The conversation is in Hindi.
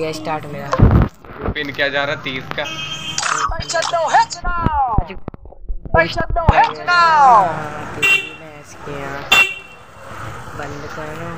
गया स्टार्ट मेरा। पिन क्या जा रहा तीस का। बंद करो।